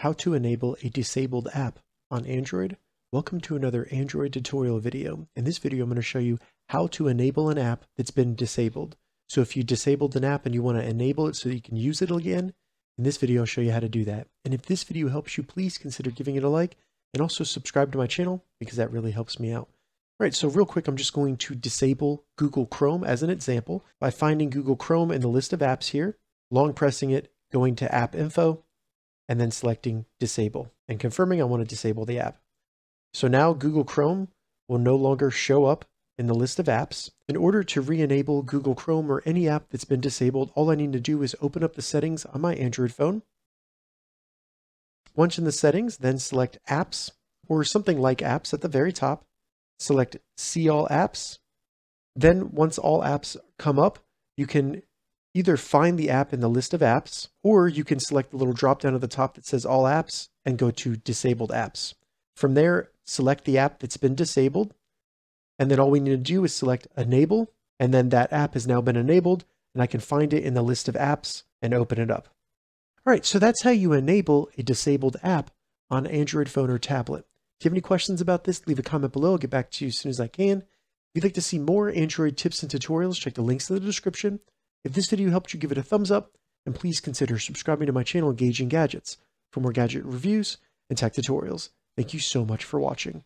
How to enable a disabled app on Android. Welcome to another Android tutorial video. In this video, I'm going to show you how to enable an app that's been disabled. So if you disabled an app and you want to enable it so you can use it again, in this video, I'll show you how to do that. And if this video helps you, please consider giving it a like and also subscribe to my channel because that really helps me out. All right, so real quick, I'm just going to disable Google Chrome as an example by finding Google Chrome in the list of apps here, long pressing it, going to app info, and then selecting disable and confirming I want to disable the app. So now Google Chrome will no longer show up in the list of apps. In order to re-enable Google Chrome or any app that's been disabled, all I need to do is open up the settings on my Android phone. Once in the settings, then select apps or something like apps at the very top. Select see all apps. Then once all apps come up, you can either find the app in the list of apps, or you can select the little drop down at the top that says all apps and go to disabled apps. From there, select the app that's been disabled. And then all we need to do is select enable. And then that app has now been enabled and I can find it in the list of apps and open it up. All right, so that's how you enable a disabled app on Android phone or tablet. If you have any questions about this, leave a comment below. I'll get back to you as soon as I can. If you'd like to see more Android tips and tutorials, check the links in the description. If this video helped you, give it a thumbs up, and please consider subscribing to my channel, Gauging Gadgets, for more gadget reviews and tech tutorials. Thank you so much for watching.